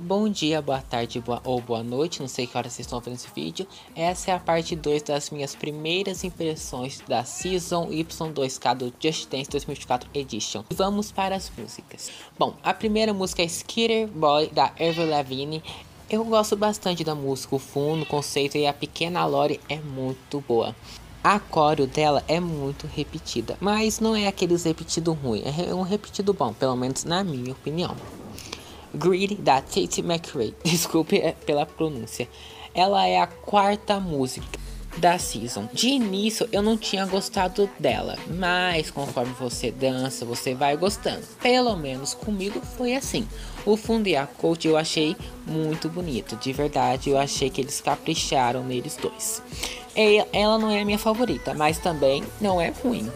Bom dia, boa tarde boa, ou boa noite, não sei que hora vocês estão vendo esse vídeo. Essa é a parte 2 das minhas primeiras impressões da Season Y2K do Just Dance 2024 Edition. Vamos para as músicas. Bom, a primeira música é Skitter Boy da Avril Lavigne. Eu gosto bastante da música, o fundo, o conceito e a pequena Lore é muito boa. A coreo dela é muito repetida, mas não é aqueles repetido ruim, é um repetido bom, pelo menos na minha opinião. Greedy da Tate McRae. Desculpe é, pela pronúncia. Ela é a quarta música da season. De início eu não tinha gostado dela, mas conforme você dança, você vai gostando. Pelo menos comigo foi assim. O fundo e a coach eu achei muito bonito, de verdade, eu achei que eles capricharam neles dois. Ela não é a minha favorita, mas também não é ruim.